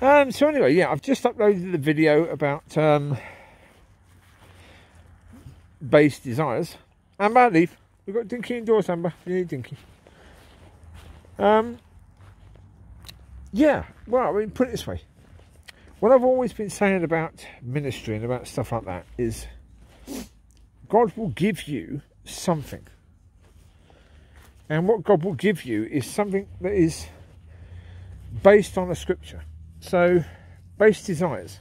Um, so anyway, yeah, I've just uploaded the video about um, base desires. Amber, leave. We've got Dinky indoors, Amber. You need Dinky. Um, yeah, well, I mean, put it this way. What I've always been saying about ministry and about stuff like that is God will give you something. And what God will give you is something that is based on a scripture. So, base desires.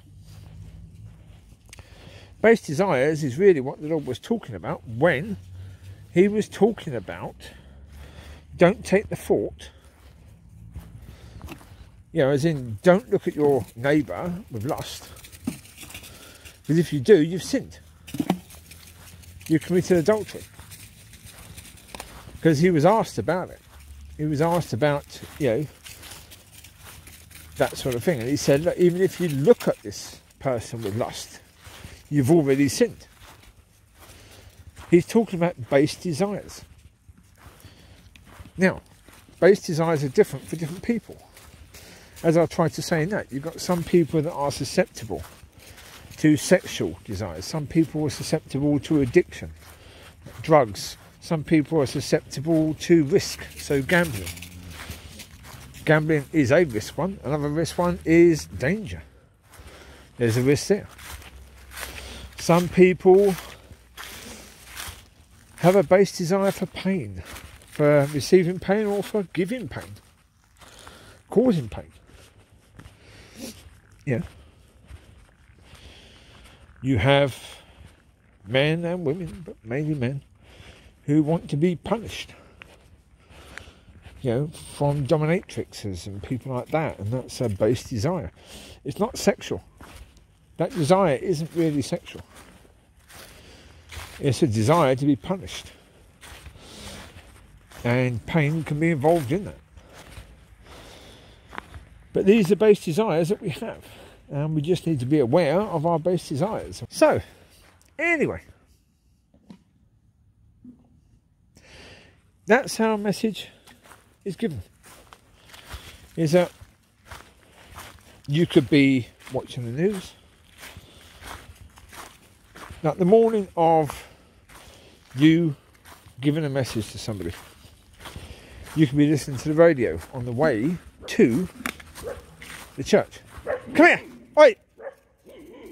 Base desires is really what the Lord was talking about when he was talking about don't take the fault. You know, as in, don't look at your neighbour with lust. Because if you do, you've sinned. You committed adultery. Because he was asked about it. He was asked about, you know, that sort of thing. And he said, look, even if you look at this person with lust, you've already sinned. He's talking about base desires. Now, base desires are different for different people. As I tried to say in that, you've got some people that are susceptible to sexual desires. Some people are susceptible to addiction, drugs. Some people are susceptible to risk, so gambling. Gambling is a risk one. Another risk one is danger. There's a risk there. Some people have a base desire for pain, for receiving pain or for giving pain, causing pain. Yeah. You have men and women, but mainly men, who want to be punished. You know, from dominatrixes and people like that, and that's a base desire. It's not sexual. That desire isn't really sexual. It's a desire to be punished. And pain can be involved in that. But these are base desires that we have. And we just need to be aware of our base desires. So, anyway, that's our message is given. Is that you could be watching the news. Now, the morning of you giving a message to somebody, you could be listening to the radio on the way to the church. Come here. Oi.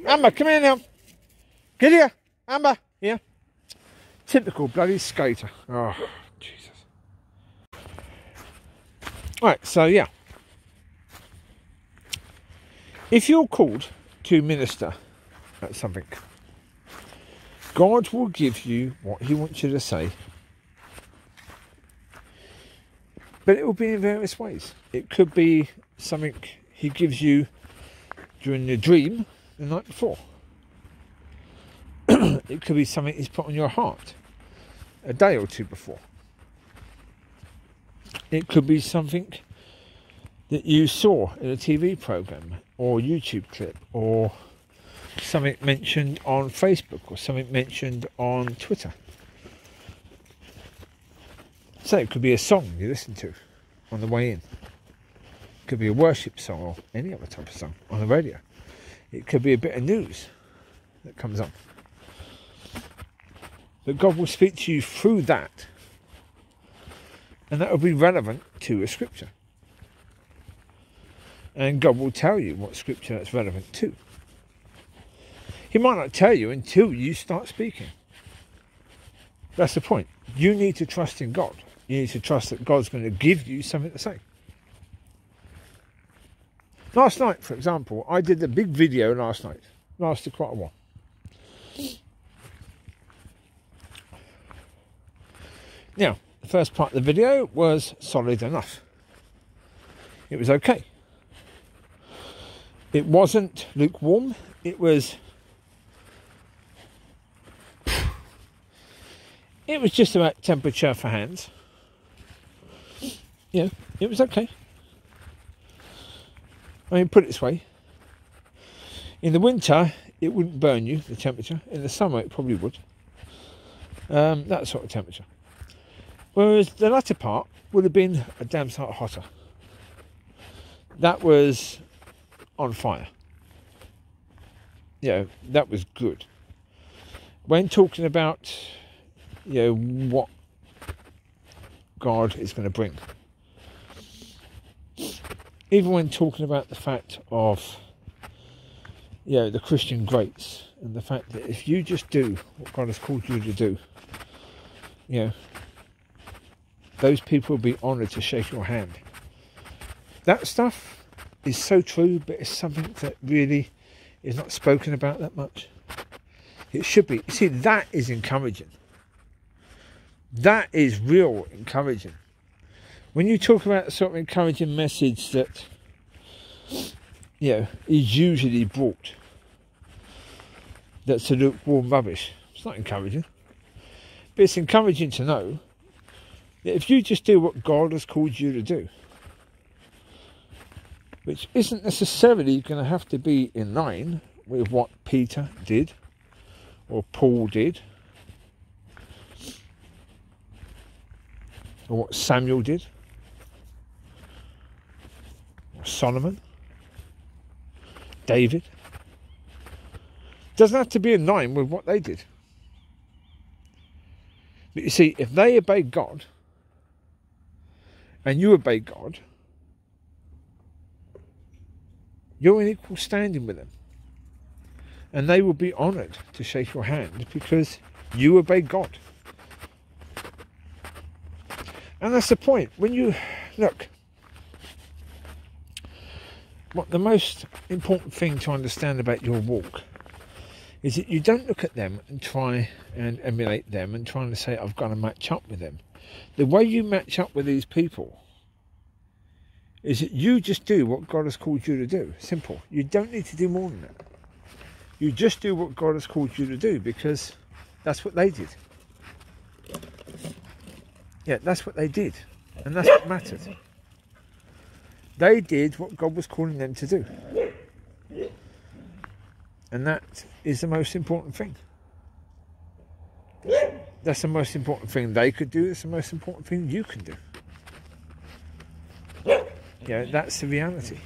Amber, come here now. Get here. Amber, here. Typical bloody skater. Oh, Right, so yeah. If you're called to minister at something, God will give you what He wants you to say. But it will be in various ways. It could be something He gives you during your dream the night before. it could be something He's put on your heart a day or two before. It could be something that you saw in a TV program or YouTube clip or something mentioned on Facebook or something mentioned on Twitter. So it could be a song you listen to on the way in. It could be a worship song or any other type of song on the radio. It could be a bit of news that comes on. But God will speak to you through that, and that will be relevant to a scripture. And God will tell you what scripture that's relevant to. He might not tell you until you start speaking. That's the point. You need to trust in God. You need to trust that God's going to give you something to say. Last night, for example, I did a big video last night. Lasted quite a while. Now, the first part of the video was solid enough. It was okay. It wasn't lukewarm. It was It was just about temperature for hands. Yeah, it was okay. I mean, put it this way. In the winter, it wouldn't burn you, the temperature. In the summer, it probably would. Um, that sort of temperature. Whereas the latter part would have been a damn sight hotter. That was on fire. Know, that was good. When talking about, you know, what God is going to bring, even when talking about the fact of, you know, the Christian greats and the fact that if you just do what God has called you to do, you know, those people will be honoured to shake your hand. That stuff is so true, but it's something that really is not spoken about that much. It should be. You see, that is encouraging. That is real encouraging. When you talk about sort of encouraging message that you know is usually brought, that's a lukewarm rubbish. It's not encouraging. But it's encouraging to know if you just do what God has called you to do, which isn't necessarily going to have to be in line with what Peter did or Paul did or what Samuel did or Solomon, David. Doesn't have to be in line with what they did. But you see, if they obey God and you obey God, You're in equal standing with them. And they will be honoured to shake your hand because you obey God. And that's the point. When you look, what the most important thing to understand about your walk is that you don't look at them and try and emulate them and trying to say, I've got to match up with them. The way you match up with these people is that you just do what God has called you to do. Simple. You don't need to do more than that. You just do what God has called you to do because that's what they did. Yeah, that's what they did. And that's what mattered. They did what God was calling them to do. And that is the most important thing. That's the most important thing they could do. It's the most important thing you can do. Yeah, that's the reality.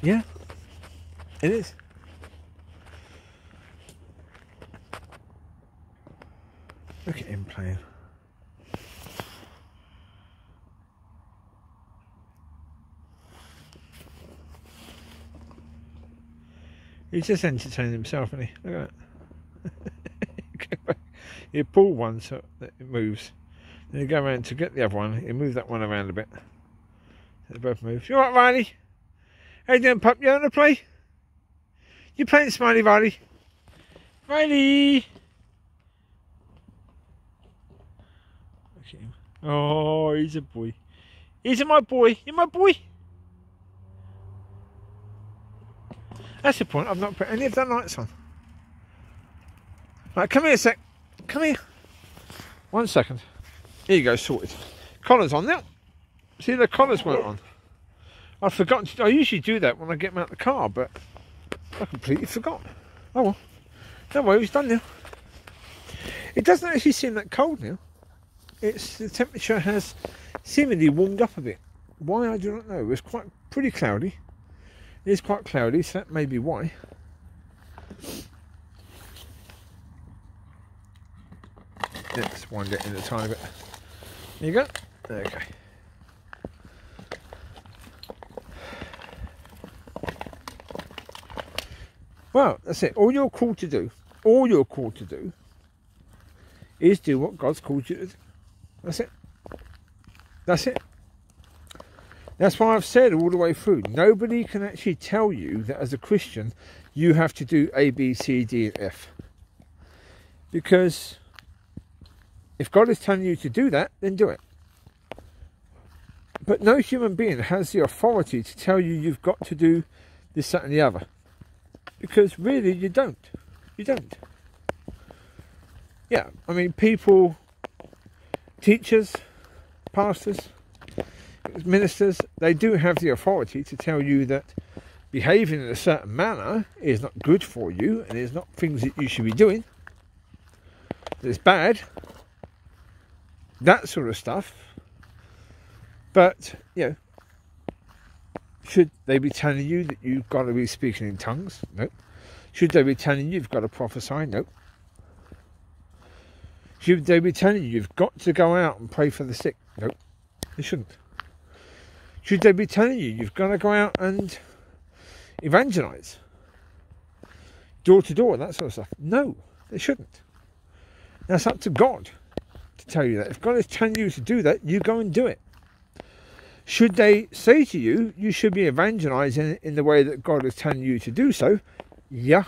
Yeah, it is. Look at him playing. He's just entertaining himself, isn't he? Look at that. you pull one so that it moves. Then you go around to get the other one. You move that one around a bit. They both move. You alright, Riley? How you doing, pup? You want to play? You playing Smiley, Riley? Riley! Oh, he's a boy. He's my boy. You're my boy. That's the point. I've not put any of the lights on. Right, come here a sec. Come here. One second. Here you go, sorted. Collar's on now. See, the collars weren't on. I've forgotten. To, I usually do that when I get them out of the car, but I completely forgot. Oh well. Don't worry, it's done now. It doesn't actually seem that cold now. It's the temperature has seemingly warmed up a bit. Why I do not know. It's quite pretty cloudy. It is quite cloudy, so that may be why. Let's wind it in a tiny bit. There you go. Okay. Well, that's it. All you're called to do, all you're called to do, is do what God's called you to do. That's it. That's it. That's why I've said all the way through nobody can actually tell you that as a Christian you have to do A, B, C, D, and F. Because if God is telling you to do that, then do it. But no human being has the authority to tell you you've got to do this, that, and the other. Because really, you don't. You don't. Yeah, I mean, people, teachers, pastors, ministers, they do have the authority to tell you that behaving in a certain manner is not good for you and is not things that you should be doing. it's bad, that sort of stuff. But, you know, should they be telling you that you've got to be speaking in tongues? No. Should they be telling you you've got to prophesy? No. Should they be telling you you've got to go out and pray for the sick? No. They shouldn't. Should they be telling you you've got to go out and evangelize? Door to door, and that sort of stuff? No, they shouldn't. That's up to God to tell you that. If God is telling you to do that, you go and do it. Should they say to you, you should be evangelizing in the way that God is telling you to do so? Yeah.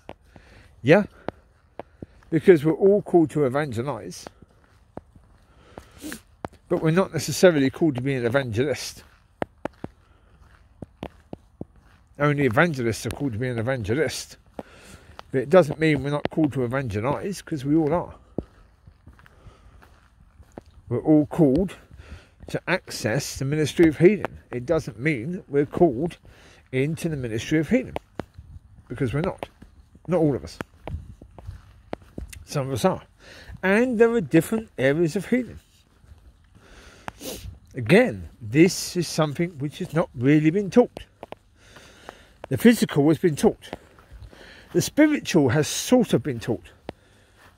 yeah. Because we're all called to evangelize. But we're not necessarily called to be an evangelist. Only evangelists are called to be an evangelist. But it doesn't mean we're not called to evangelize, because we all are. We're all called to access the ministry of healing. It doesn't mean we're called into the ministry of healing because we're not. Not all of us. Some of us are. And there are different areas of healing. Again, this is something which has not really been taught. The physical has been taught. The spiritual has sort of been taught.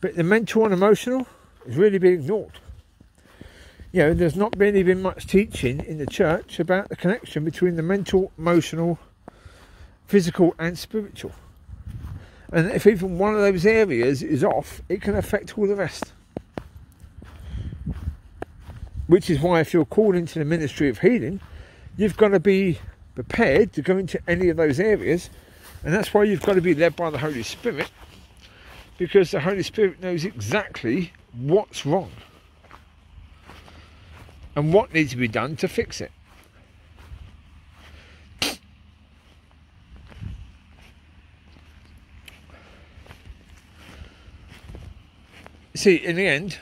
But the mental and emotional is really being ignored you know, there's not really been much teaching in the church about the connection between the mental, emotional, physical, and spiritual. And if even one of those areas is off, it can affect all the rest. Which is why, if you're called into the ministry of healing, you've got to be prepared to go into any of those areas. And that's why you've got to be led by the Holy Spirit, because the Holy Spirit knows exactly what's wrong and what needs to be done to fix it. See, in the end,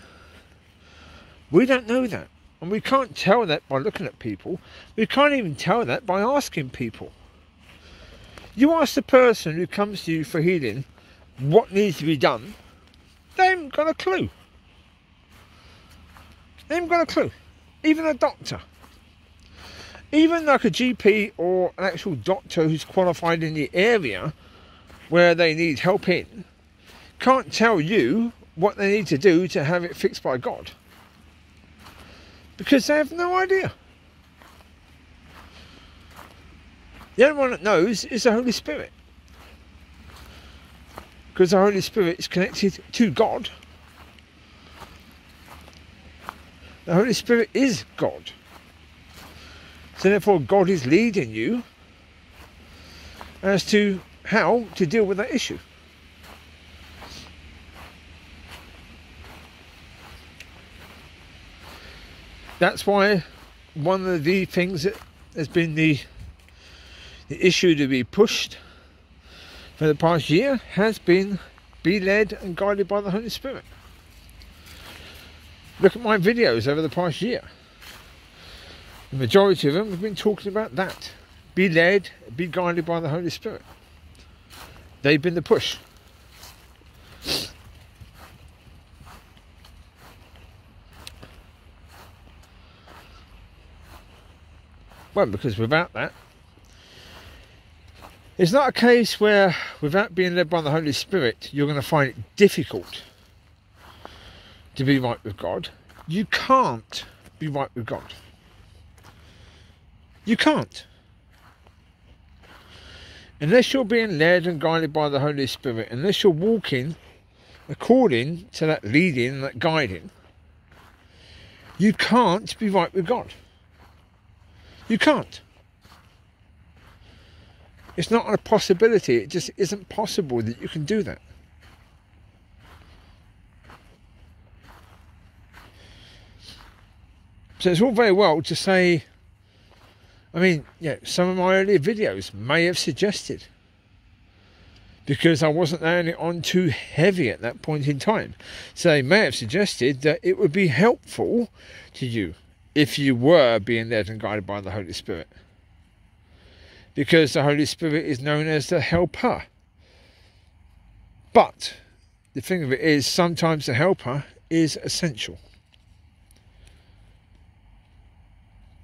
we don't know that. And we can't tell that by looking at people. We can't even tell that by asking people. You ask the person who comes to you for healing what needs to be done, they haven't got a clue. They haven't got a clue even a doctor, even like a GP or an actual doctor who's qualified in the area where they need help in, can't tell you what they need to do to have it fixed by God. Because they have no idea. The only one that knows is the Holy Spirit. Because the Holy Spirit is connected to God The Holy Spirit is God. So therefore God is leading you as to how to deal with that issue. That's why one of the things that has been the the issue to be pushed for the past year has been be led and guided by the Holy Spirit. Look at my videos over the past year. The majority of them have been talking about that. Be led, be guided by the Holy Spirit. They've been the push. Well, because without that, it's not a case where, without being led by the Holy Spirit, you're going to find it difficult to be right with God. You can't be right with God. You can't. Unless you're being led and guided by the Holy Spirit, unless you're walking according to that leading, that guiding, you can't be right with God. You can't. It's not a possibility. It just isn't possible that you can do that. So it's all very well to say, I mean, yeah, some of my earlier videos may have suggested, because I wasn't laying it on too heavy at that point in time. So they may have suggested that it would be helpful to you if you were being led and guided by the Holy Spirit. Because the Holy Spirit is known as the helper. But the thing of it is, sometimes the helper is essential.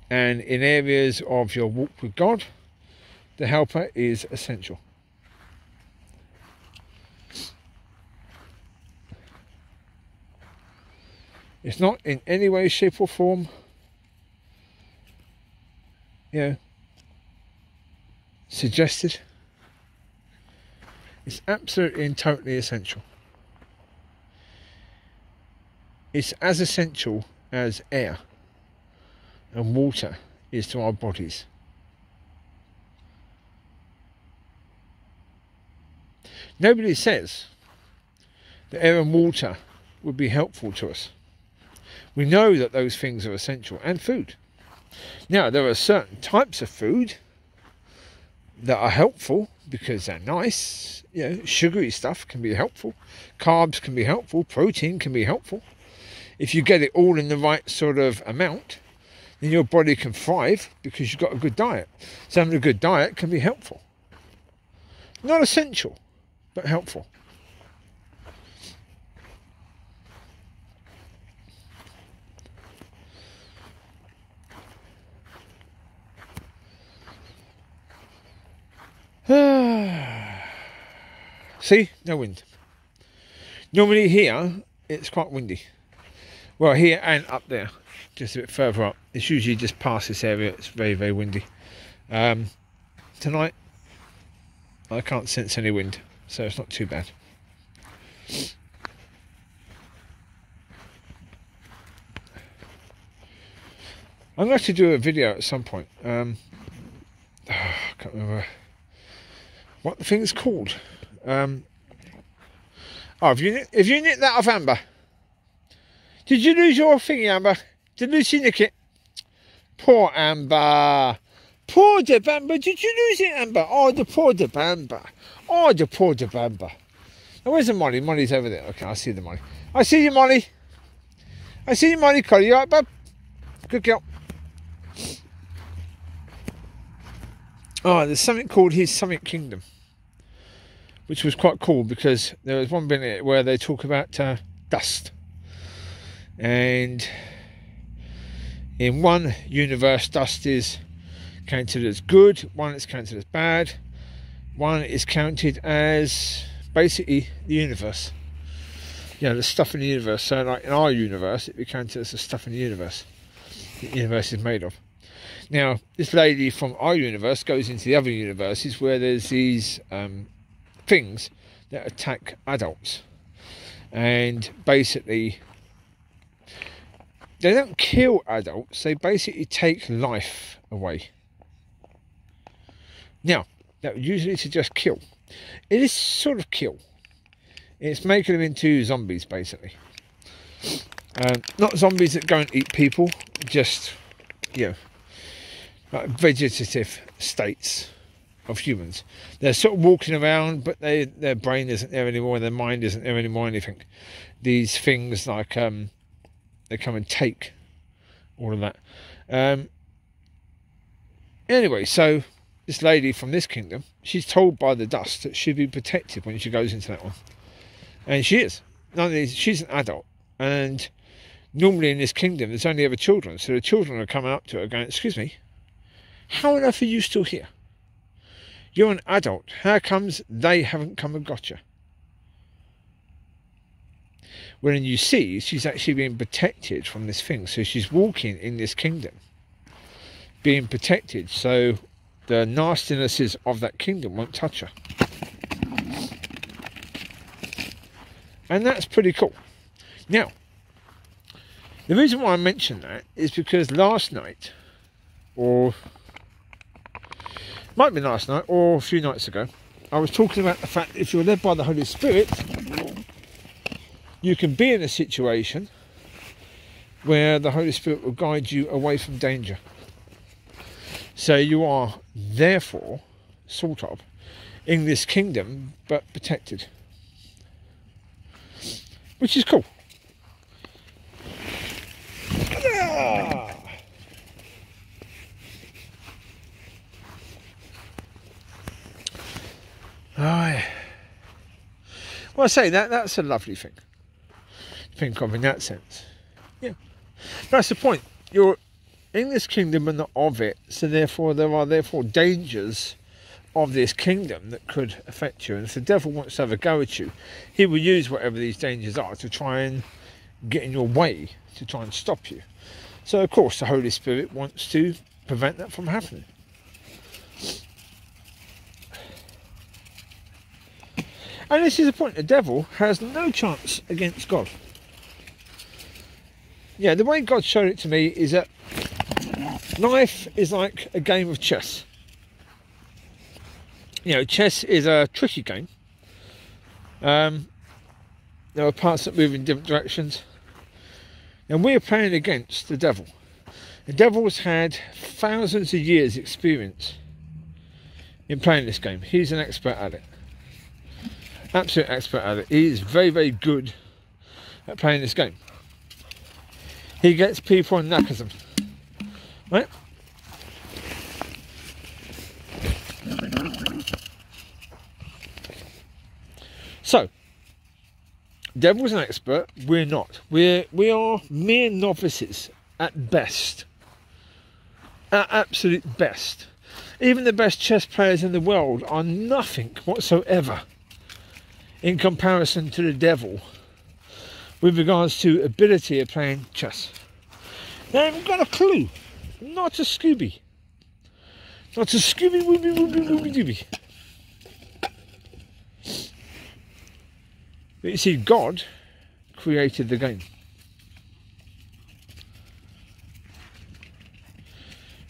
And in areas of your walk with God, the helper is essential. It's not in any way, shape, or form, you know, suggested. It's absolutely and totally essential. It's as essential as air and water is to our bodies. Nobody says that air and water would be helpful to us. We know that those things are essential and food. Now, there are certain types of food that are helpful because they're nice. You know, sugary stuff can be helpful, carbs can be helpful, protein can be helpful. If you get it all in the right sort of amount, then your body can thrive because you've got a good diet. So having a good diet can be helpful. Not essential, but helpful. See, no wind. Normally here it's quite windy. Well, here and up there, just a bit further up. It's usually just past this area. It's very, very windy. Um, tonight, I can't sense any wind, so it's not too bad. I'm going to do a video at some point. Um, oh, I can't remember what the thing's called. Um, oh, have you have you nicked that off Amber? Did you lose your thingy, Amber? Did Lucy nick it? Poor Amber. Poor de Bamba. Did you lose it, Amber? Oh, the poor de Bamba. Oh, the poor de Bamba. Now, where's the Mollie? Mollie's over there. Okay, I see the Mollie. I see you, Mollie. I see you, Mollie. Collie. You all right, bub? Good girl. Oh, there's something called His Summit Kingdom, which was quite cool because there was one bit where they talk about uh, dust. And in one universe, dust is counted as good, one is counted as bad, one is counted as basically the universe. Yeah, the stuff in the universe. So, like in our universe, it would be counted as the stuff in the universe the universe is made of. Now, this lady from our universe goes into the other universes where there's these um, things that attack adults. And basically, they don't kill adults, they basically take life away. Now, that usually just kill. It is sort of kill. It's making them into zombies, basically. Um, not zombies that go and eat people, just, you know, like vegetative states of humans. They're sort of walking around, but they, their brain isn't there anymore, their mind isn't there anymore. Anything. These things like um, they come and take all of that. Um, anyway, so this lady from this kingdom, she's told by the dust that she'll be protected when she goes into that one, and she is. None these, she's an adult, and normally in this kingdom there's only ever children, so the children are coming up to her going, "Excuse me." How on earth are you still here? You're an adult. How comes they haven't come and got you? When you see, she's actually being protected from this thing. So she's walking in this kingdom, being protected. So the nastinesses of that kingdom won't touch her. And that's pretty cool. Now, the reason why I mention that is because last night, or might be last night or a few nights ago, I was talking about the fact that if you're led by the Holy Spirit, you can be in a situation where the Holy Spirit will guide you away from danger. So you are therefore, sort of, in this kingdom but protected. Which is cool. Ah! Well, I say that that's a lovely thing. to Think of in that sense. Yeah. That's the point. You're in this kingdom and not of it, so therefore there are therefore dangers of this kingdom that could affect you. And if the devil wants to have a go at you, he will use whatever these dangers are to try and get in your way, to try and stop you. So, of course, the Holy Spirit wants to prevent that from happening. And this is the point the devil has no chance against God. Yeah, the way God showed it to me is that life is like a game of chess. You know, chess is a tricky game. Um, there are parts that move in different directions. And we're playing against the devil. The devil's had thousands of years' experience in playing this game. He's an expert at it absolute expert at it. He is very, very good at playing this game. He gets people and knackers them. Right? So, Devil's an expert, we're not. We're we are mere novices at best. At absolute best. Even the best chess players in the world are nothing whatsoever in comparison to the devil with regards to ability of playing chess. They haven't got a clue. Not a Scooby. Not a Scooby Wooby Wooby Wooby Dooby. But you see, God created the game.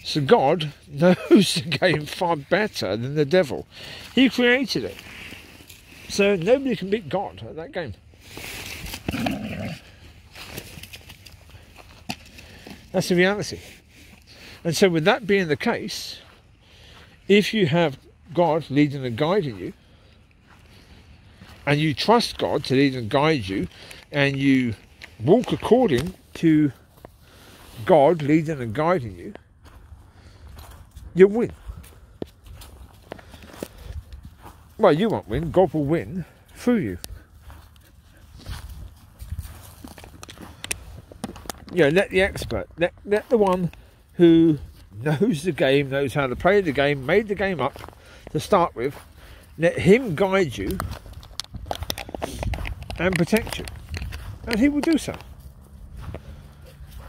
So God knows the game far better than the devil. He created it. So nobody can beat God at that game. That's the reality. And so, with that being the case, if you have God leading and guiding you, and you trust God to lead and guide you, and you walk according to God leading and guiding you, you'll win. Well, you won't win. God will win through you. You know, let the expert, let, let the one who knows the game, knows how to play the game, made the game up to start with, let him guide you and protect you. And he will do so.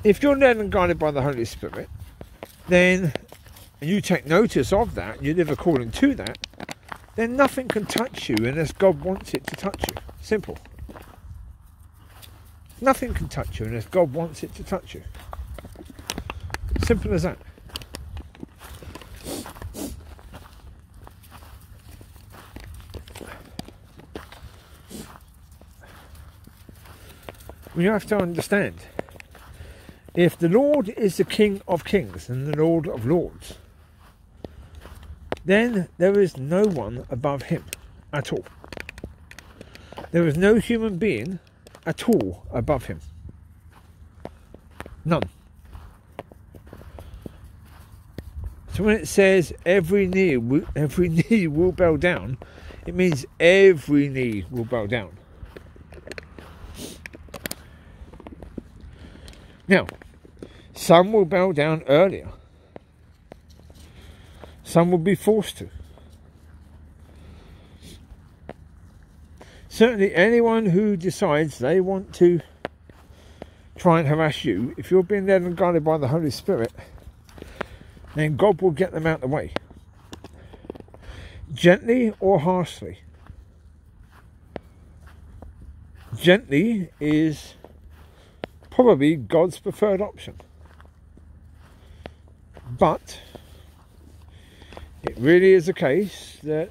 If you're led and guided by the Holy Spirit, then you take notice of that, you live according to that, then nothing can touch you unless God wants it to touch you. Simple. Nothing can touch you unless God wants it to touch you. Simple as that. We have to understand if the Lord is the King of Kings and the Lord of Lords, then there is no one above him at all. There is no human being at all above him. None. So when it says every knee, will, every knee will bow down, it means every knee will bow down. Now, some will bow down earlier some will be forced to. Certainly, anyone who decides they want to try and harass you, if you're being led and guided by the Holy Spirit, then God will get them out of the way. Gently or harshly. Gently is probably God's preferred option. But it really is a case that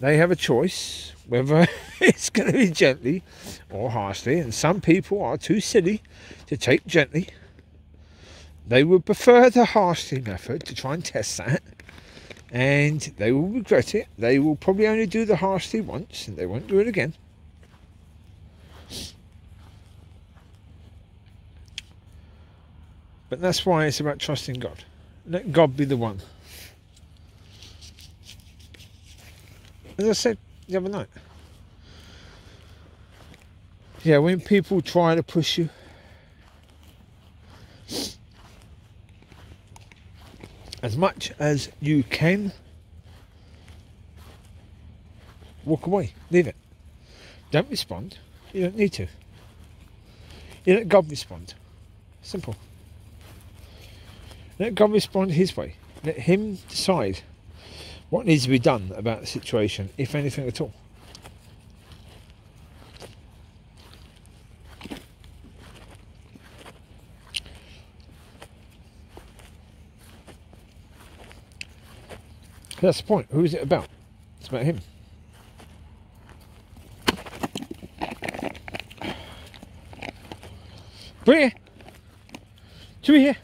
they have a choice whether it's going to be gently or harshly, and some people are too silly to take gently. They would prefer the harshly method to try and test that, and they will regret it. They will probably only do the harshly once, and they won't do it again. But that's why it's about trusting God. Let God be the one. As I said the other night, Yeah, when people try to push you, as much as you can, walk away, leave it. Don't respond. You don't need to. You let God respond. Simple. Let God respond His way. Let Him decide what needs to be done about the situation, if anything at all. That's the point. Who is it about? It's about him. Here. To here.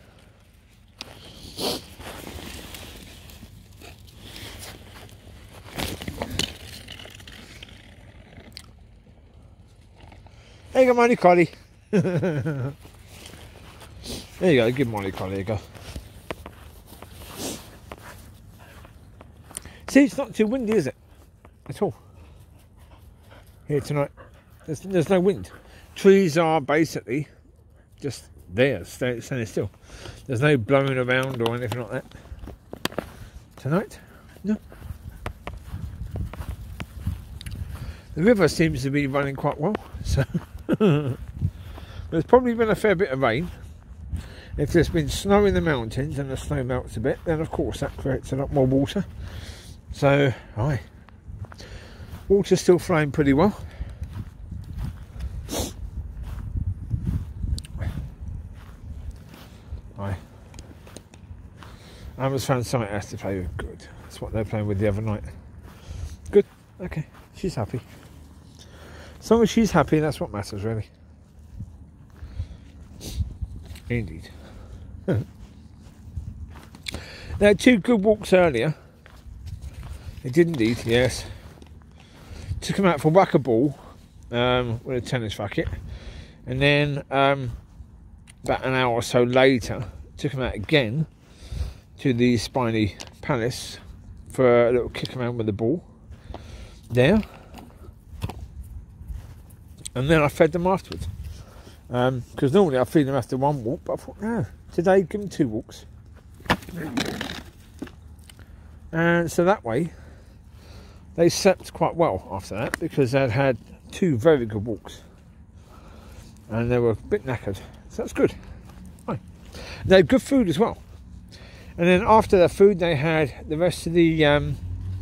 Go, Mollie Collie. there you go, Mollie Collie a go. See, it's not too windy, is it? At all. Here tonight. There's, there's no wind. Trees are basically just there, standing still. There's no blowing around or anything like that. Tonight? No. The river seems to be running quite well, there's probably been a fair bit of rain. If there's been snow in the mountains and the snow melts a bit, then of course that creates a lot more water. So, aye, water's still flowing pretty well. Aye. Amazon Summit has to play with. Good. That's what they're playing with the other night. Good. Okay. She's happy. As long as she's happy, that's what matters, really. Indeed. now, two good walks earlier. They did indeed, yes. Took him out for whack a ball um, with a tennis racket, and then um, about an hour or so later, took him out again to the Spiny Palace for a little kick around with the ball there, and then I fed them afterwards. Because um, normally I feed them after one walk, but I thought, no, today give them two walks. And so that way, they slept quite well after that because they'd had two very good walks and they were a bit knackered. So that's good. Right. They had good food as well. And then after their food, they had the rest of the.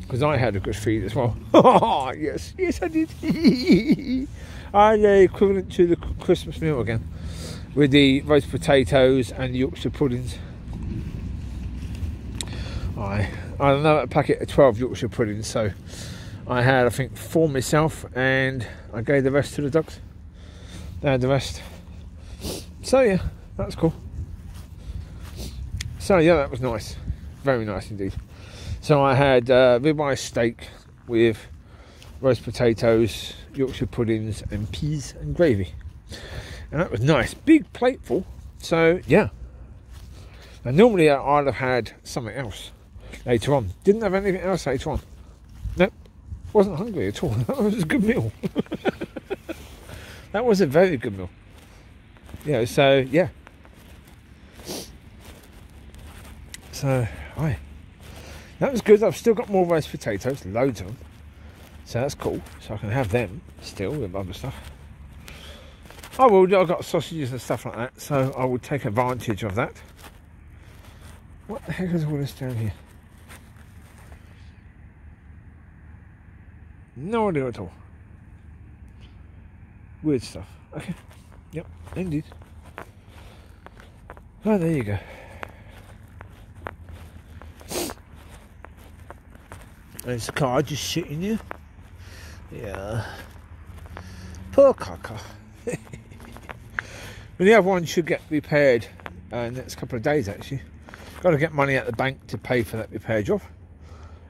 Because um, I had a good feed as well. Yes, yes, I did. I had the equivalent to the Christmas meal again with the roast potatoes and Yorkshire puddings. I I had a packet of 12 Yorkshire puddings, so I had, I think, four myself, and I gave the rest to the dogs. They had the rest. So, yeah, that's cool. So, yeah, that was nice. Very nice indeed. So, I had uh, ribeye steak with roast potatoes, Yorkshire puddings, and peas and gravy. And that was nice. Big plateful. So, yeah. And normally I'd have had something else later on. Didn't have anything else later on. Nope. Wasn't hungry at all. That was a good meal. that was a very good meal. Yeah, so yeah. So I that was good. I've still got more roast potatoes, loads of them. So that's cool. So I can have them still with other stuff. I will. I've got sausages and stuff like that, so I will take advantage of that. What the heck is all this down here? No idea at all. Weird stuff. Okay. Yep, indeed. Oh, there you go. There's a car just sitting here. Yeah. Poor but the other one should get repaired uh, in the next couple of days actually. Got to get money at the bank to pay for that repair job.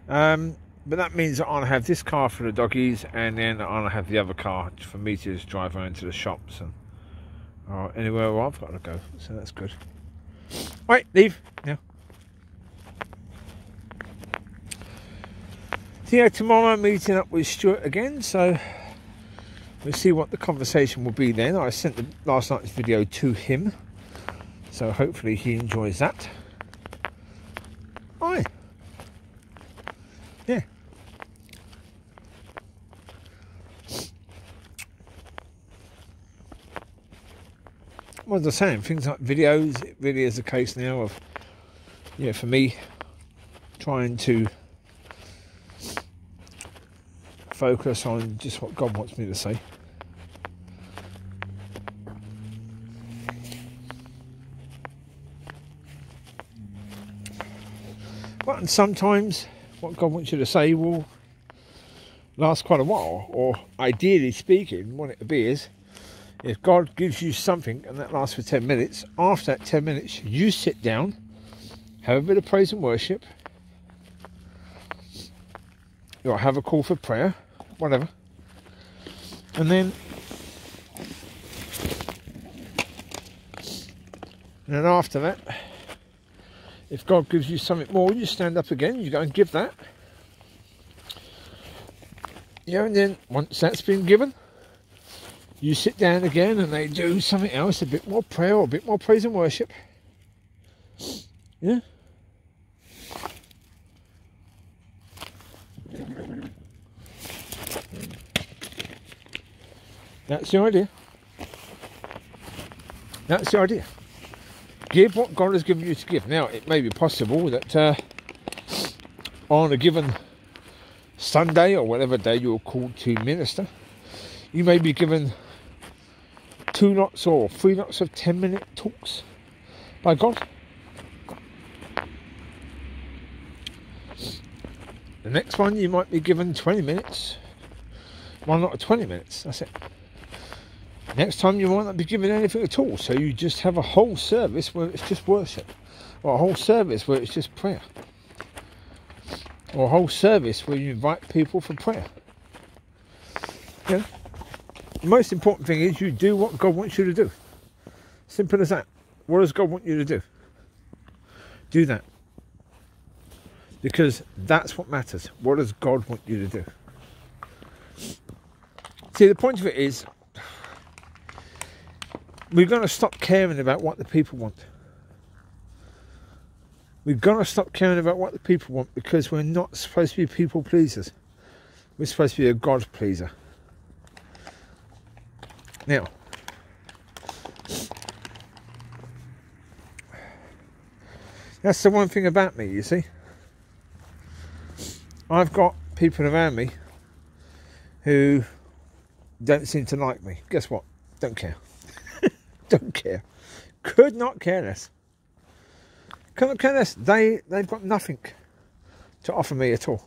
Um, but that means that I'll have this car for the doggies and then I'll have the other car for me to just drive around to the shops and or anywhere where I've got to go. So that's good. Right, leave. Yeah. So yeah, tomorrow I'm meeting up with Stuart again. So We'll see what the conversation will be then. I sent the last night's video to him, so hopefully he enjoys that. Aye. Yeah. What was I saying? Things like videos, it really is a case now of, yeah, for me, trying to focus on just what God wants me to say. But and sometimes what God wants you to say will last quite a while, or ideally speaking, what it is if God gives you something and that lasts for 10 minutes, after that 10 minutes, you sit down, have a bit of praise and worship, or have a call for prayer, whatever, and then and then after that, if God gives you something more, you stand up again, you go and give that. Yeah, and then once that's been given, you sit down again and they do something else, a bit more prayer or a bit more praise and worship. Yeah. That's the idea. That's the idea. Give what God has given you to give. Now, it may be possible that uh, on a given Sunday or whatever day you're called to minister, you may be given two lots or three lots of 10 minute talks by God. The next one you might be given 20 minutes, one lot of 20 minutes, that's it. Next time you not be given anything at all, so you just have a whole service where it's just worship, or a whole service where it's just prayer, or a whole service where you invite people for prayer. Yeah the most important thing is you do what God wants you to do. Simple as that. What does God want you to do? Do that. Because that's what matters. What does God want you to do? See, the point of it is, we're going to stop caring about what the people want. We've got to stop caring about what the people want because we're not supposed to be people pleasers. We're supposed to be a God pleaser. Now, that's the one thing about me, you see. I've got people around me who don't seem to like me. Guess what? Don't care. don't care. Could not care less. Could not care less. They, they've got nothing to offer me at all.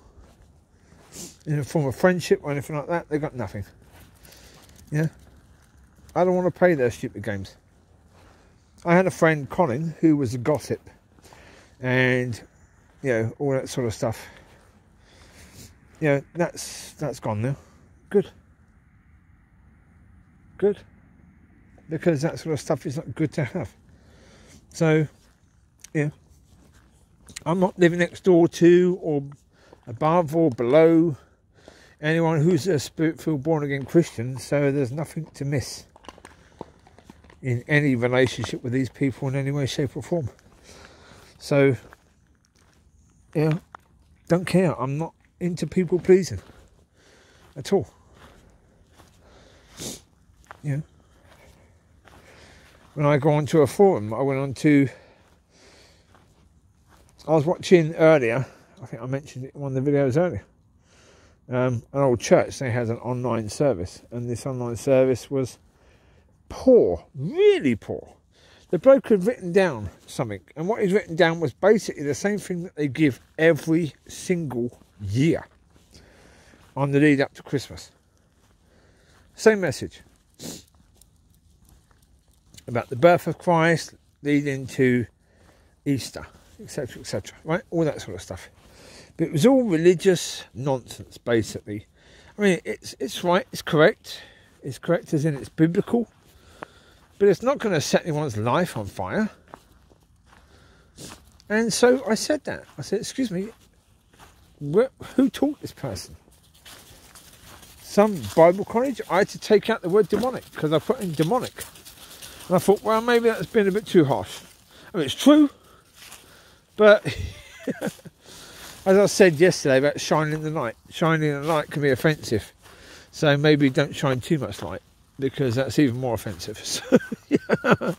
In the form of friendship or anything like that, they've got nothing. Yeah. I don't want to play their stupid games. I had a friend, Colin, who was a gossip and, you know, all that sort of stuff. You know, that's, that's gone now. Good. Good. Because that sort of stuff is not good to have. So, yeah. I'm not living next door to or above or below anyone who's a spirit filled born again Christian, so there's nothing to miss in any relationship with these people in any way, shape, or form. So, yeah, don't care. I'm not into people pleasing at all. Yeah. When I go onto a forum, I went on to. I was watching earlier. I think I mentioned it in one of the videos earlier. Um, an old church. They had an online service, and this online service was poor, really poor. The bloke had written down something, and what he'd written down was basically the same thing that they give every single year on the lead up to Christmas. Same message about the birth of Christ leading to Easter, etc., etc. Right, all that sort of stuff. But it was all religious nonsense, basically. I mean, it's it's right, it's correct, it's correct as in it's biblical but it's not going to set anyone's life on fire. And so I said that. I said, excuse me, who taught this person? some Bible college, I had to take out the word demonic because I put in demonic. And I thought, well, maybe that's been a bit too harsh. I mean, it's true, but as I said yesterday about shining in the light, shining in the light can be offensive. So maybe don't shine too much light because that's even more offensive. So, yeah.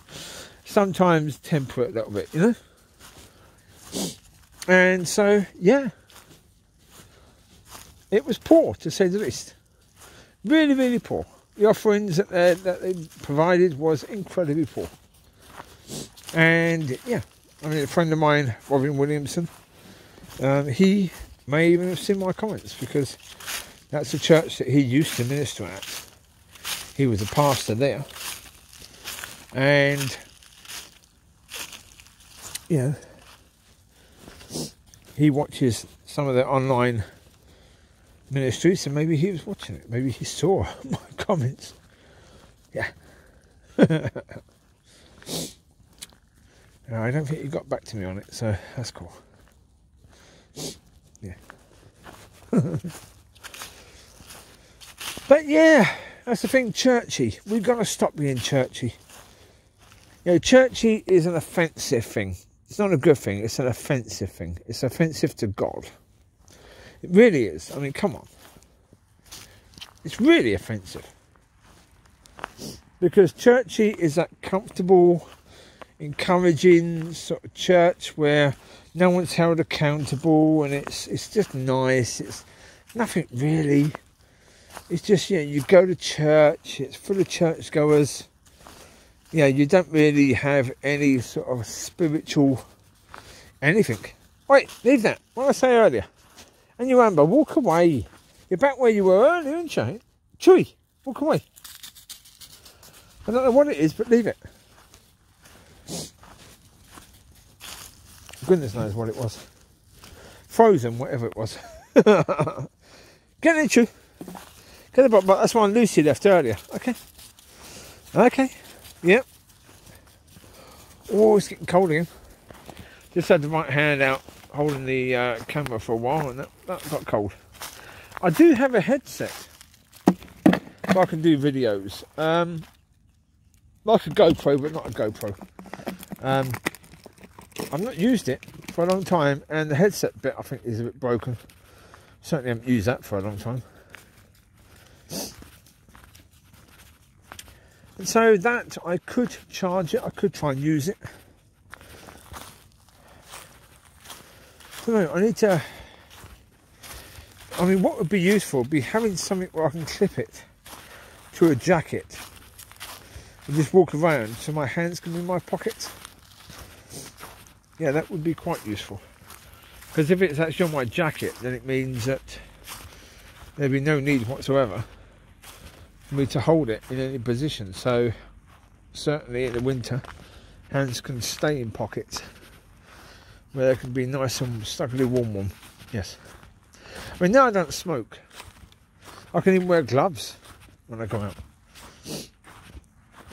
Sometimes temper it a little bit, you know? And so, yeah, it was poor to say the least. Really, really poor. The offerings that they, that they provided was incredibly poor. And yeah, I mean, a friend of mine, Robin Williamson, um, he may even have seen my comments because that's a church that he used to minister at. He was a pastor there. And, you know, he watches some of the online ministries and maybe he was watching it. Maybe he saw my comments. Yeah. I don't think he got back to me on it, so that's cool. Yeah. but yeah, that's the thing, churchy. We've got to stop being churchy. You know, churchy is an offensive thing. It's not a good thing, it's an offensive thing. It's offensive to God. It really is. I mean, come on. It's really offensive. Because churchy is that comfortable, encouraging sort of church where no one's held accountable and it's it's just nice. It's nothing really. It's just, you know, you go to church, it's full of churchgoers you know, you don't really have any sort of spiritual anything. Wait, leave that. What I say earlier. And you remember, walk away. You're back where you were earlier, aren't you? Chewie, walk away. I don't know what it is, but leave it. Goodness knows what it was. Frozen, whatever it was. Get it, Chew. Get the But That's one Lucy left earlier. Okay. Okay. Yep. Oh, it's getting cold again. Just had the right hand out holding the uh, camera for a while and that, that got cold. I do have a headset so I can do videos. Um, like a GoPro, but not a GoPro. Um, I've not used it for a long time, and the headset bit I think is a bit broken. Certainly haven't used that for a long time. And so that I could charge it, I could try and use it. I need to. I mean, what would be useful would be having something where I can clip it to a jacket and just walk around so my hands can be in my pockets. Yeah, that would be quite useful. Because if it's actually on my jacket, then it means that there'd be no need whatsoever for me to hold it in any position. So certainly in the winter, hands can stay in pockets where they can be nice and snugly warm one. Yes. I mean now I don't smoke. I can even wear gloves when I go out.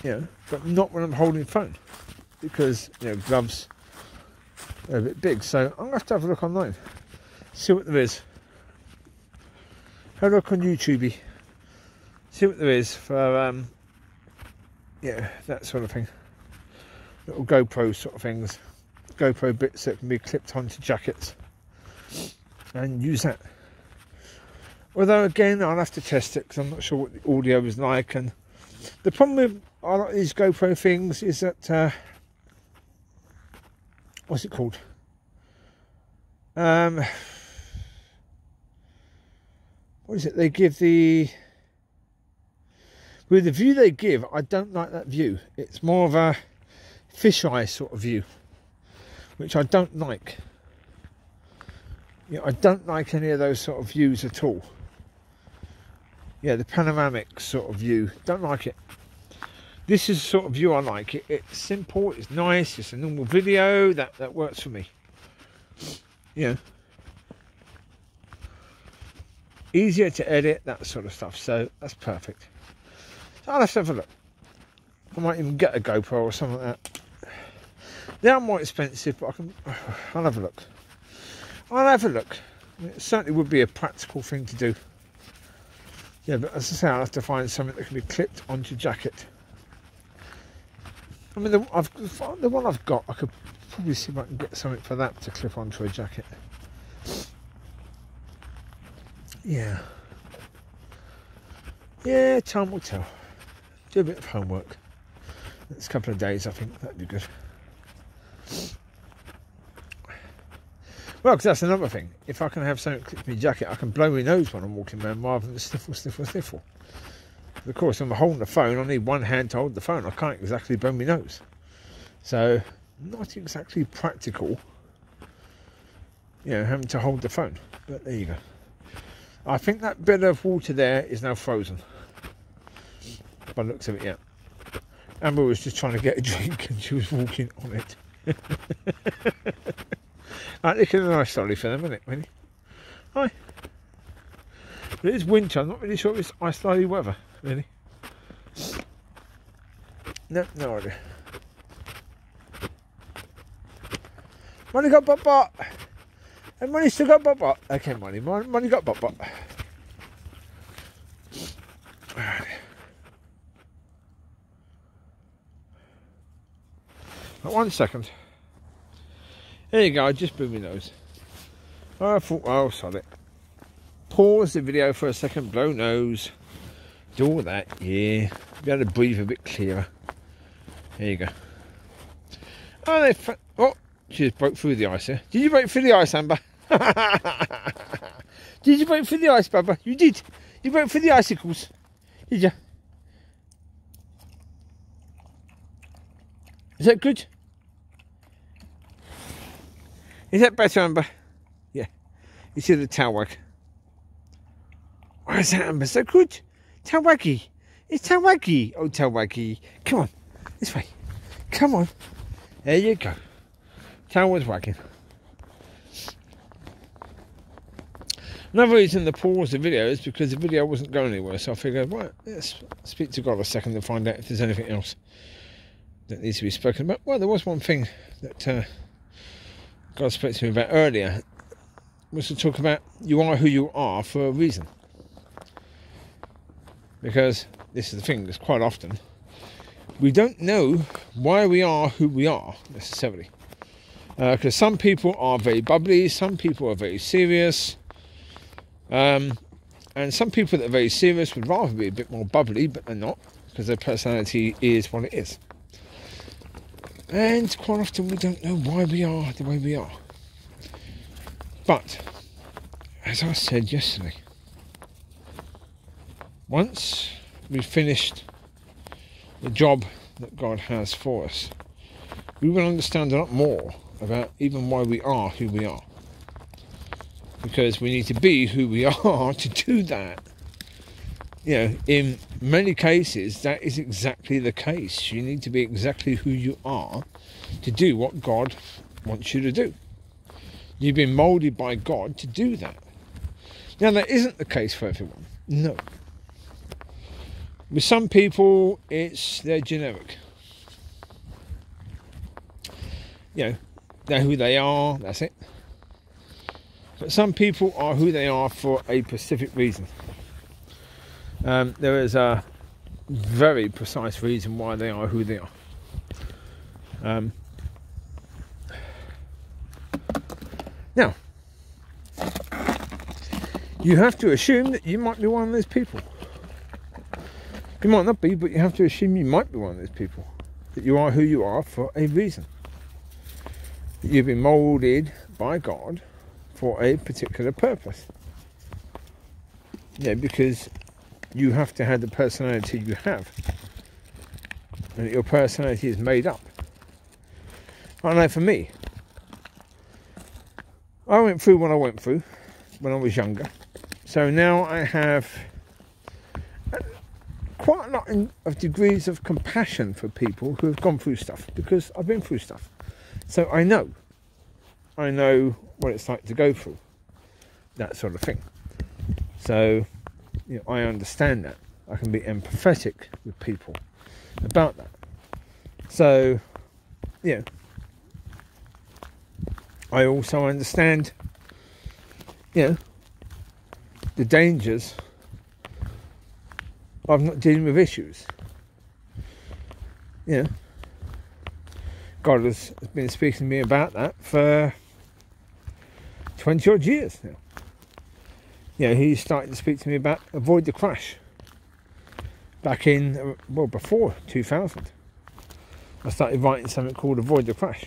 Yeah, but not when I'm holding phone. Because, you know, gloves are a bit big. So I'm gonna have to have a look online. See what there is. Have a look on YouTube see what there is for um, yeah that sort of thing little GoPro sort of things GoPro bits that can be clipped onto jackets and use that. Although again I'll have to test it because I'm not sure what the audio is like. And the problem with a lot of these GoPro things is that uh, what's it called? Um, what is it? They give the with the view they give, I don't like that view. It's more of a fisheye sort of view, which I don't like. I don't like any of those sort of views at all. Yeah, the panoramic sort of view, don't like it. This is the sort of view I like. It, it's simple, it's nice, it's a normal video, that, that works for me. Yeah. Easier to edit, that sort of stuff, so that's perfect. I'll have to have a look. I might even get a GoPro or something like that. They are more expensive, but I can. I'll have a look. I'll have a look. It certainly would be a practical thing to do. Yeah, but as I say, I'll have to find something that can be clipped onto jacket. I mean, the, I've, the one I've got, I could probably see if I can get something for that to clip onto a jacket. Yeah. Yeah, time will tell. Do a bit of homework. Next couple of days, I think that'd be good. Well, because that's another thing. If I can have something clip to my jacket, I can blow my nose when I'm walking around rather than sniffle, sniffle, sniffle. Of course, I'm holding the phone. I need one hand to hold the phone. I can't exactly blow my nose. So, not exactly practical, you know, having to hold the phone. But there you go. I think that bit of water there is now frozen. By the looks of it, yeah. Amber was just trying to get a drink and she was walking on it. I think it's a nice story for them, isn't it, really? Hi. But it is winter. I'm not really sure if it's ice weather, really. No, no idea. Money got bot bot. And money still got bot bot. Okay, money. Money got bot bot. one second. There you go, I just blew my nose. I thought, I'll oh, it. Pause the video for a second, blow nose. Do all that, yeah. Be able to breathe a bit clearer. There you go. Oh, they oh, she just broke through the ice here. Did you break through the ice, Amber? did you break through the ice, Baba? You did. You broke through the icicles. Did you? Is that good? Is that better, Amber? Yeah. You see the tail wag. Why is that, Amber? So good. Tail waggy. It's tail waggy. Oh, tail waggy. Come on. This way. Come on. There you go. Tail was wagging. Another reason to pause the video is because the video wasn't going anywhere. So I figured, right, let's speak to God a second and find out if there's anything else that needs to be spoken about. Well, there was one thing that uh, God spoke to me about earlier was to talk about you are who you are for a reason. Because this is the thing, there's quite often we don't know why we are who we are necessarily. Because uh, some people are very bubbly, some people are very serious, um, and some people that are very serious would rather be a bit more bubbly, but they're not because their personality is what it is. And quite often we don't know why we are the way we are. But, as I said yesterday, once we've finished the job that God has for us, we will understand a lot more about even why we are who we are. Because we need to be who we are to do that you know, in many cases, that is exactly the case. You need to be exactly who you are to do what God wants you to do. You've been molded by God to do that. Now, that isn't the case for everyone. No. With some people, it's they're generic. You know, they're who they are, that's it. But some people are who they are for a specific reason. Um, there is a very precise reason why they are who they are. Um, now, you have to assume that you might be one of those people. You might not be, but you have to assume you might be one of those people. That you are who you are for a reason. That you've been molded by God for a particular purpose. Yeah, because you have to have the personality you have. And your personality is made up. I know for me, I went through what I went through when I was younger. So now I have quite a lot of degrees of compassion for people who have gone through stuff because I've been through stuff. So I know. I know what it's like to go through that sort of thing. So you know, I understand that. I can be empathetic with people about that. So, yeah. I also understand, you know, the dangers of not dealing with issues. You know, God has been speaking to me about that for 20 odd years now. You know, he's starting to speak to me about avoid the crash. Back in, well, before 2000, I started writing something called Avoid the Crash.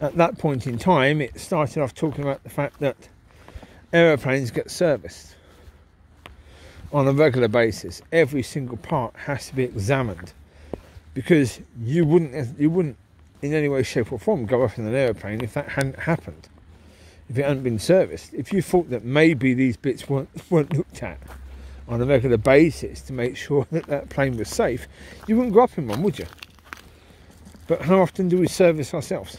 At that point in time, it started off talking about the fact that aeroplanes get serviced on a regular basis. Every single part has to be examined because you wouldn't you wouldn't in any way, shape or form go up in an aeroplane if that hadn't happened. If it hadn't been serviced. If you thought that maybe these bits weren't weren't looked at on a regular basis to make sure that that plane was safe, you wouldn't go up in one, would you? But how often do we service ourselves?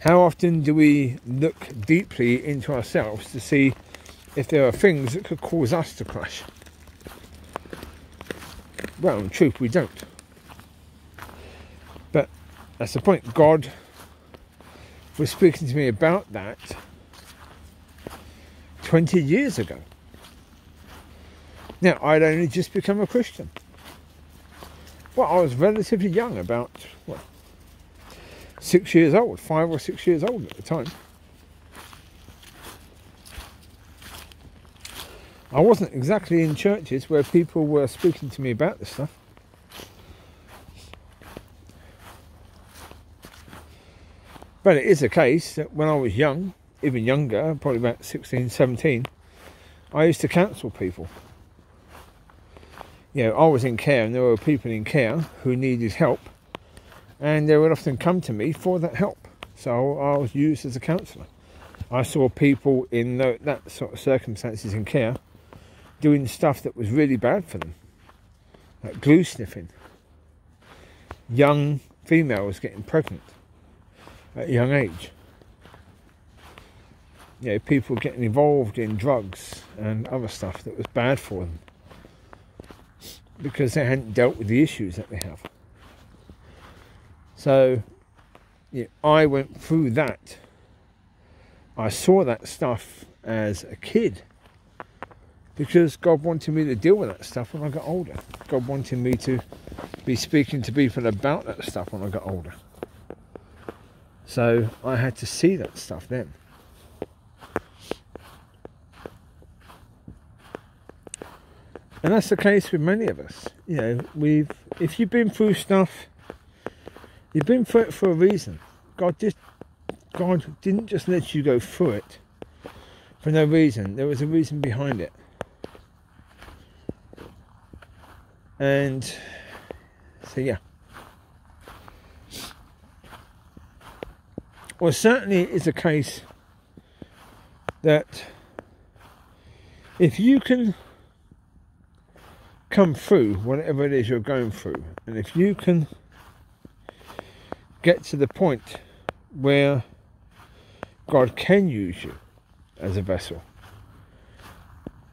How often do we look deeply into ourselves to see if there are things that could cause us to crash? Well, in truth, we don't. But that's the point. God was speaking to me about that 20 years ago. Now, I'd only just become a Christian. Well, I was relatively young, about, what, six years old, five or six years old at the time. I wasn't exactly in churches where people were speaking to me about this stuff. But it is a case that when I was young, even younger, probably about 16, 17, I used to counsel people. You know, I was in care and there were people in care who needed help and they would often come to me for that help. So I was used as a counsellor. I saw people in that sort of circumstances in care doing stuff that was really bad for them, like glue sniffing, young females getting pregnant at a young age. You know, people getting involved in drugs and other stuff that was bad for them because they hadn't dealt with the issues that they have. So yeah, I went through that. I saw that stuff as a kid because God wanted me to deal with that stuff when I got older. God wanted me to be speaking to people about that stuff when I got older. So I had to see that stuff then. And that's the case with many of us. You know, we've if you've been through stuff You've been through it for a reason. God just God didn't just let you go through it for no reason. There was a reason behind it. And so yeah. Well certainly it's a case that if you can come through whatever it is you're going through, and if you can get to the point where God can use you as a vessel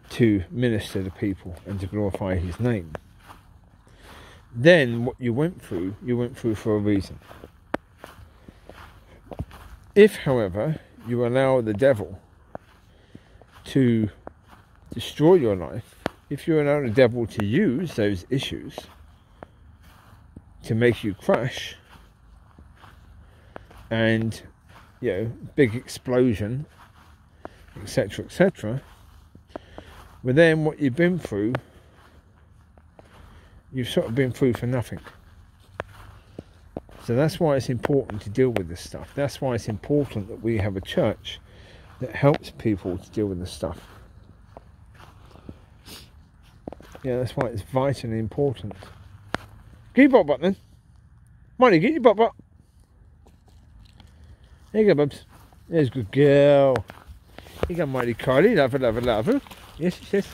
to minister to people and to glorify His name, then what you went through, you went through for a reason. If, however, you allow the devil to destroy your life, if you allow the devil to use those issues to make you crash, and you know big explosion etc etc but then what you've been through you've sort of been through for nothing so that's why it's important to deal with this stuff that's why it's important that we have a church that helps people to deal with this stuff yeah that's why it's vitally important get your bot button Money, get your bot bot there you go, Bubs. There's a good girl. You go, mighty Carly. Love her, love her, love her. Yes, yes.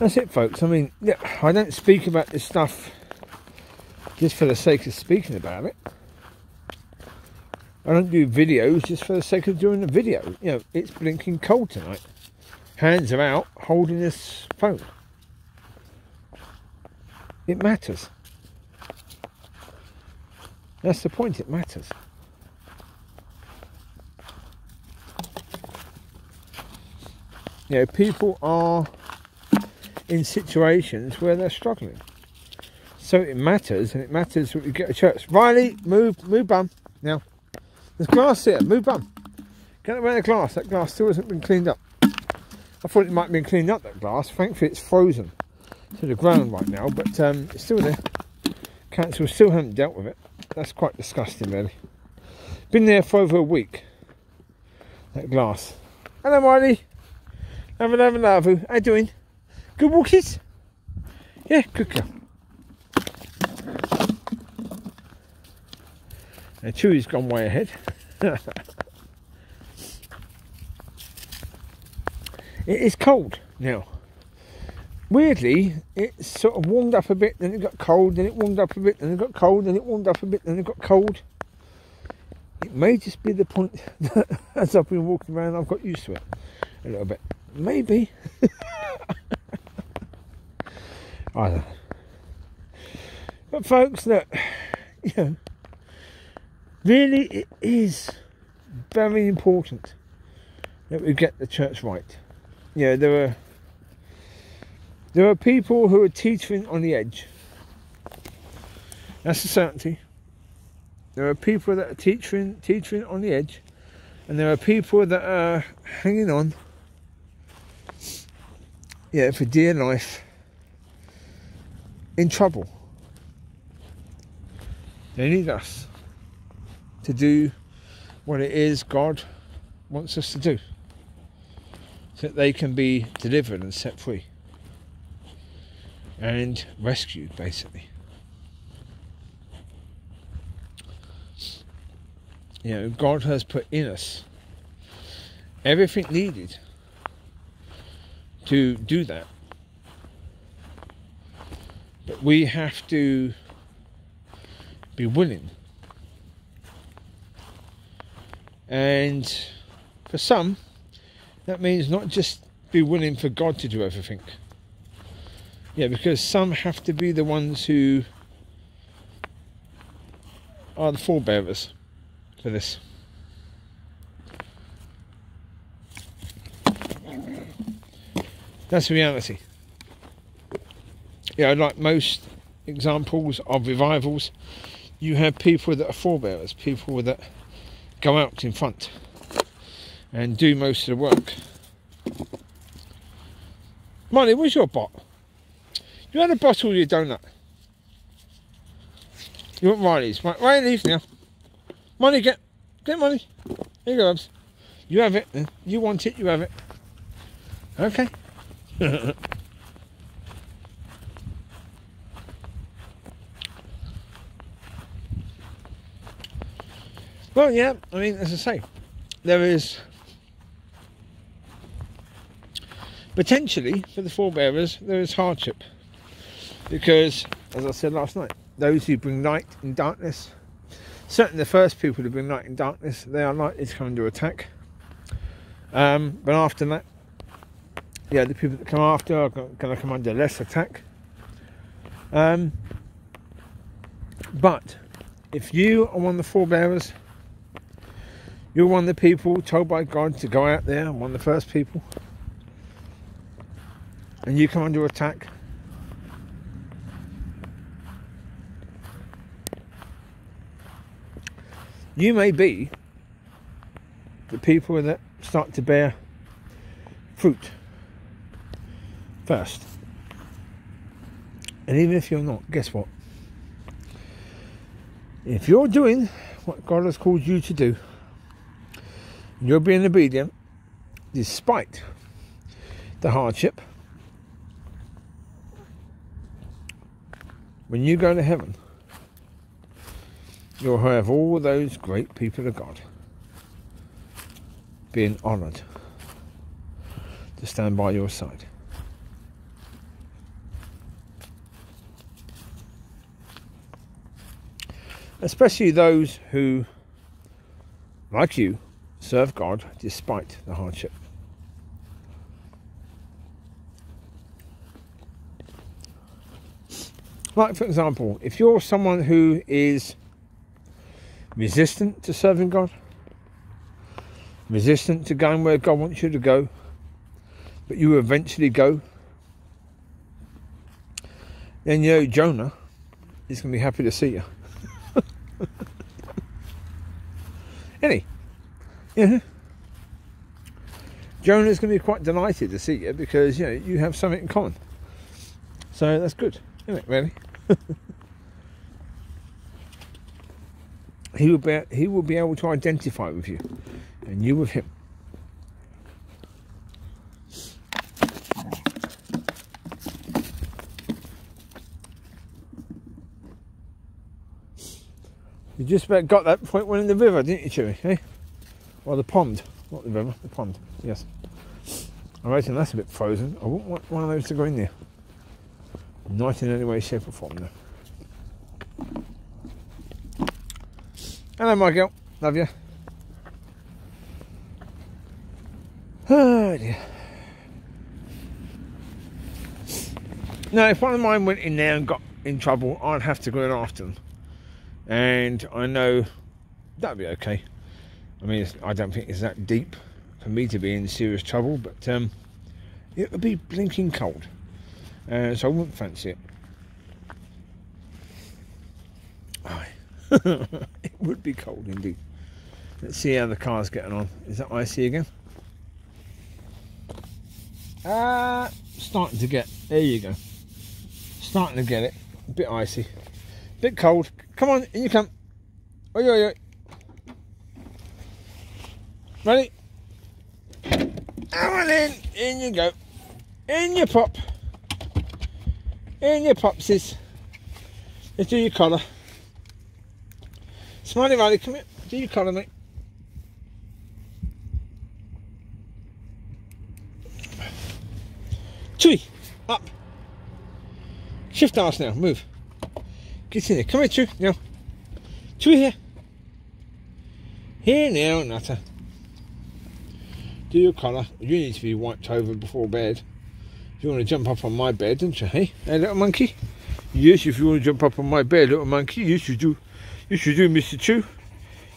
That's it, folks. I mean, yeah, I don't speak about this stuff just for the sake of speaking about it. I don't do videos just for the sake of doing a video. You know, it's blinking cold tonight. Hands are out holding this phone. It matters. That's the point, it matters. You know, people are in situations where they're struggling. So it matters, and it matters that we get a church. Riley, move, move bum. Now, there's glass here, move bum. Get around the glass, that glass still hasn't been cleaned up. I thought it might have been cleaned up, that glass. Thankfully, it's frozen to the ground right now, but um, it's still there. Council still haven't dealt with it. That's quite disgusting, really. Been there for over a week. That glass. Hello, Marty. Have a a love. How you doing? Good walkies? Yeah, good girl. Now, Chewie's gone way ahead. it is cold now weirdly, it sort of warmed up a bit, then it got cold, then it warmed up a bit, then it got cold, then it warmed up a bit, then it got cold. It may just be the point that as I've been walking around, I've got used to it a little bit. Maybe. Know. But folks, look, you know, really it is very important that we get the church right. Yeah, there are there are people who are teetering on the edge. That's a certainty. There are people that are teetering, teetering on the edge, and there are people that are hanging on, yeah, for dear life, in trouble. They need us to do what it is God wants us to do, so that they can be delivered and set free and rescued basically. You know, God has put in us everything needed to do that. But we have to be willing. And for some, that means not just be willing for God to do everything yeah, because some have to be the ones who are the forebearers for this. That's the reality. Yeah, like most examples of revivals, you have people that are forebearers, people that go out in front and do most of the work. Mollie, where's your bot? You had a bottle of your donut. You want Riley's? Right, Riley now. Money, get, get money. Here you go, Bubs. You have it. You want it, you have it. Okay. well, yeah, I mean, as I say, there is potentially for the forebearers, there is hardship. Because, as I said last night, those who bring light in darkness, certainly the first people to bring light in darkness, they are likely to come under attack. Um, but after that, yeah, the people that come after are going to come under less attack. Um, but if you are one of the forebearers, you're one of the people told by God to go out there, one of the first people, and you come under attack, you may be the people that start to bear fruit first. And even if you're not, guess what? If you're doing what God has called you to do, you're being obedient despite the hardship, when you go to heaven, you'll have all those great people of God being honoured to stand by your side. Especially those who, like you, serve God despite the hardship. Like, for example, if you're someone who is resistant to serving God, resistant to going where God wants you to go, but you eventually go, then you know Jonah is going to be happy to see you. Any? Jonah's going to be quite delighted to see you because you know you have something in common. So that's good, isn't it? Really. he will be he will be able to identify with you, and you with him. You just about got that point one in the river, didn't you, Chewie? Eh? Or the pond, not the river, the pond. Yes. I'm reckon that's a bit frozen. I wouldn't want one of those to go in there. Not in any way, shape, or form, no. Hello, girl. Love you. Oh dear. Now, if one of mine went in there and got in trouble, I'd have to go in after them. And I know that'd be okay. I mean, I don't think it's that deep for me to be in serious trouble, but um, it would be blinking cold. Uh, so I wouldn't fancy it. Aye. it would be cold indeed. Let's see how the car's getting on. Is that icy again? Ah, uh, starting to get. There you go. Starting to get it. A bit icy. A bit cold. Come on, in you come. Oi, oi, oi. Ready? On in. In you go. In your pop. In your popsies. Do your collar. Smiley Riley, come here. Do your collar, mate. Chewie, up. Shift ass now, move. Get in there. Come here, Chew. Now. Chewie here. Here now, Nutter. Do your collar. You need to be wiped over before bed. You want to jump up on my bed, don't you, hey? Hey, little monkey? Yes, if you want to jump up on my bed, little monkey, you do. Yes you do, Mr. Chew.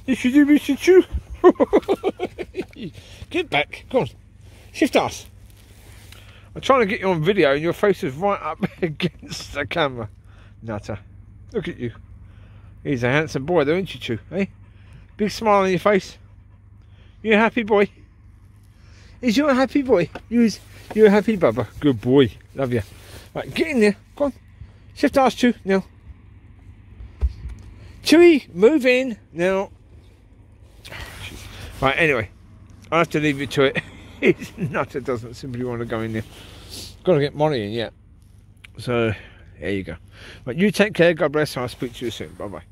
You do, Mr. Chew. Get back. Come on. Shift us. I'm trying to get you on video and your face is right up against the camera. Nutter. Look at you. He's a handsome boy though, isn't you, Chew? Hey? Big smile on your face. You a happy boy? Is you a happy boy? You you're a happy bubba. Good boy. Love you. Right, get in there. Go on. Shift ass Chew now. Chewie, move in now. Right, anyway, I have to leave you to it. His nutter doesn't simply want to go in there. Got to get Mollie in yet. So, there you go. But you take care. God bless. I'll speak to you soon. Bye bye.